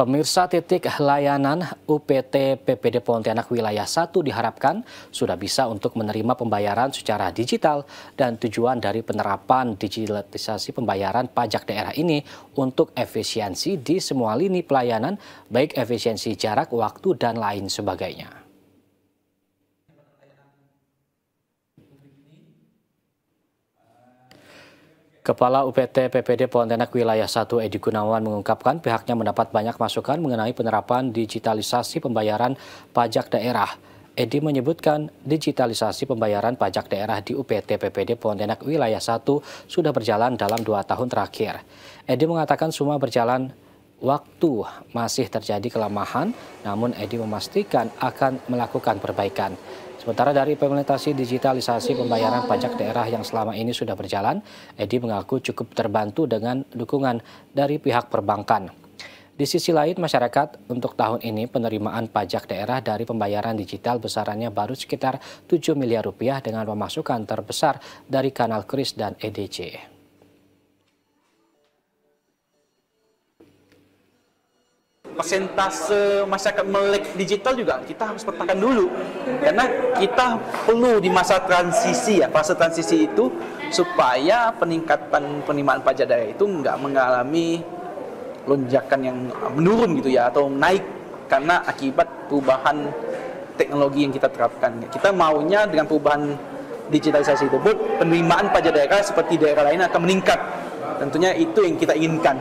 Pemirsa titik layanan UPT PPD Pontianak Wilayah 1 diharapkan sudah bisa untuk menerima pembayaran secara digital dan tujuan dari penerapan digitalisasi pembayaran pajak daerah ini untuk efisiensi di semua lini pelayanan baik efisiensi jarak, waktu, dan lain sebagainya. Kepala UPT PPD Pontianak Wilayah 1 Edi Gunawan mengungkapkan pihaknya mendapat banyak masukan mengenai penerapan digitalisasi pembayaran pajak daerah. Edi menyebutkan digitalisasi pembayaran pajak daerah di UPT PPD Pontianak Wilayah 1 sudah berjalan dalam dua tahun terakhir. Edi mengatakan semua berjalan waktu masih terjadi kelemahan, namun Edi memastikan akan melakukan perbaikan. Sementara dari implementasi digitalisasi pembayaran pajak daerah yang selama ini sudah berjalan, Edi mengaku cukup terbantu dengan dukungan dari pihak perbankan. Di sisi lain, masyarakat untuk tahun ini penerimaan pajak daerah dari pembayaran digital besarannya baru sekitar 7 miliar rupiah dengan pemasukan terbesar dari kanal KRIS dan EDC. Persentase masyarakat melek digital juga kita harus petakan dulu. Karena kita perlu di masa transisi ya fase transisi itu supaya peningkatan penerimaan pajak daerah itu nggak mengalami lonjakan yang menurun gitu ya atau naik karena akibat perubahan teknologi yang kita terapkan. Kita maunya dengan perubahan digitalisasi tersebut penerimaan pajak daerah seperti daerah lain akan meningkat. Tentunya itu yang kita inginkan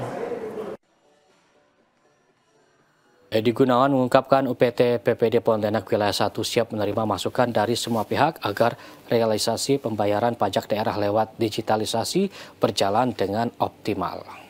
Edi Gunawan mengungkapkan UPT PPD Pontianak Wilayah 1 siap menerima masukan dari semua pihak agar realisasi pembayaran pajak daerah lewat digitalisasi berjalan dengan optimal.